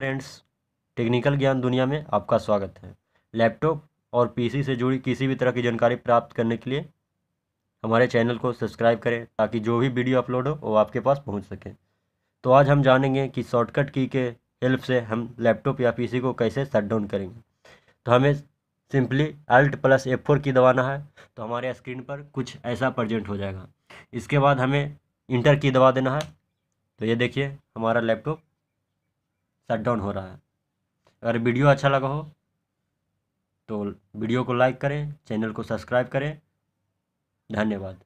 Friends, technical ज्ञान दुनिया में आपका स्वागत है। लैपटॉप और पीसी से जुड़ी किसी भी तरह की जानकारी प्राप्त करने के लिए हमारे चैनल को सब्सक्राइब करें ताकि जो भी वीडियो अपलोड हो, वो आपके पास पहुँच सके। तो आज हम जानेंगे कि शॉर्टकट की के हेल्प से हम लैपटॉप या पीसी को कैसे शट डाउन करेंगे। तो हमें simply alt plus F four की दबाना है तो हमारे स्क्रीन पर कुछ ऐसा प्रजेंट हो जाएगा। इसके बाद हमें इंटर की दबा देना है तो ये देखिए हमारा लैपटॉप शट डाउन हो रहा है। अगर वीडियो अच्छा लगा हो तो वीडियो को लाइक करें, चैनल को सब्सक्राइब करें। धन्यवाद।